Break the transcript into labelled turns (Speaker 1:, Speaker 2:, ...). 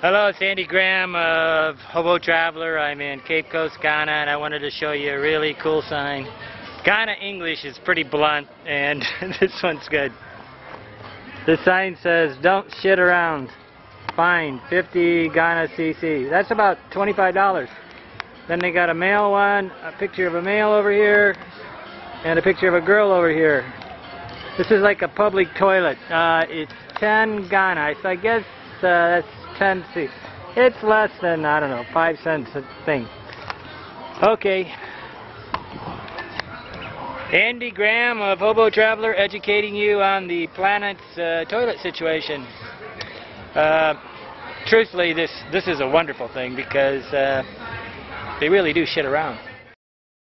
Speaker 1: Hello, it's Andy Graham of Hobo Traveler. I'm in Cape Coast, Ghana, and I wanted to show you a really cool sign. Ghana English is pretty blunt, and this one's good. This sign says, don't shit around. Fine, 50 Ghana CC. That's about $25. Then they got a male one, a picture of a male over here, and a picture of a girl over here. This is like a public toilet. Uh, it's 10 Ghana, so I guess uh, that's 10 C. It's less than, I don't know, 5 cents a thing. Okay. Andy Graham of Hobo Traveler educating you on the planet's uh, toilet situation. Uh, truthfully, this, this is a wonderful thing because uh, they really do shit around.